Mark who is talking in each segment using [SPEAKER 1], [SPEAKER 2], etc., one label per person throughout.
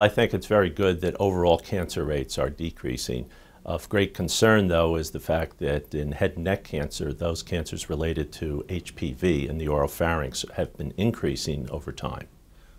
[SPEAKER 1] I think it's very good that overall cancer rates are decreasing. Of great concern, though, is the fact that in head and neck cancer, those cancers related to HPV in the oropharynx have been increasing over time.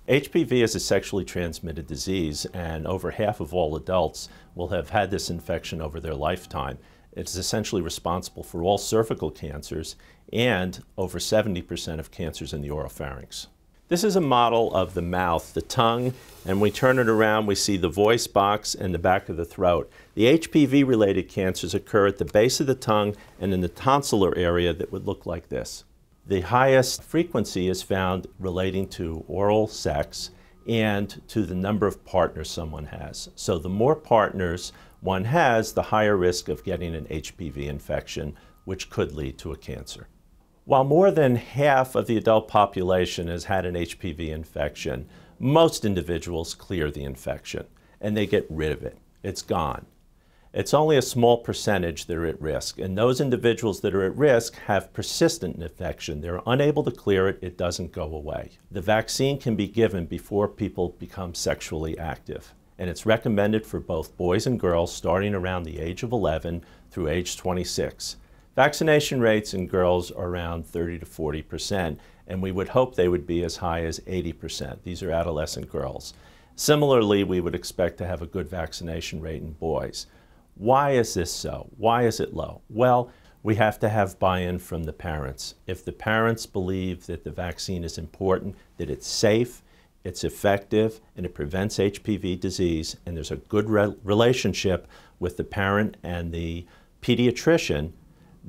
[SPEAKER 1] HPV is a sexually transmitted disease, and over half of all adults will have had this infection over their lifetime. It's essentially responsible for all cervical cancers and over 70% of cancers in the oropharynx. This is a model of the mouth, the tongue, and we turn it around, we see the voice box and the back of the throat. The HPV-related cancers occur at the base of the tongue and in the tonsillar area that would look like this. The highest frequency is found relating to oral sex and to the number of partners someone has. So the more partners one has, the higher risk of getting an HPV infection, which could lead to a cancer. While more than half of the adult population has had an HPV infection, most individuals clear the infection and they get rid of it. It's gone. It's only a small percentage that are at risk, and those individuals that are at risk have persistent infection. They're unable to clear it, it doesn't go away. The vaccine can be given before people become sexually active, and it's recommended for both boys and girls starting around the age of 11 through age 26. Vaccination rates in girls are around 30 to 40 percent, and we would hope they would be as high as 80 percent. These are adolescent girls. Similarly, we would expect to have a good vaccination rate in boys. Why is this so? Why is it low? Well, we have to have buy-in from the parents. If the parents believe that the vaccine is important, that it's safe, it's effective, and it prevents HPV disease, and there's a good re relationship with the parent and the pediatrician,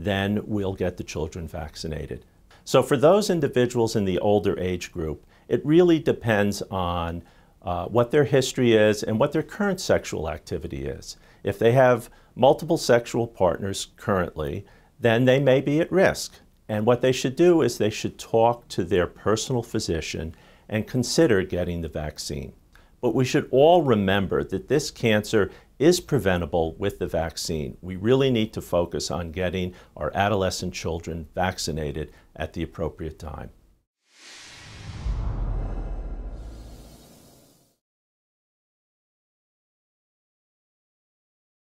[SPEAKER 1] then we'll get the children vaccinated. So for those individuals in the older age group, it really depends on uh, what their history is and what their current sexual activity is. If they have multiple sexual partners currently, then they may be at risk. And what they should do is they should talk to their personal physician and consider getting the vaccine. But we should all remember that this cancer is preventable with the vaccine. We really need to focus on getting our adolescent children vaccinated at the appropriate time.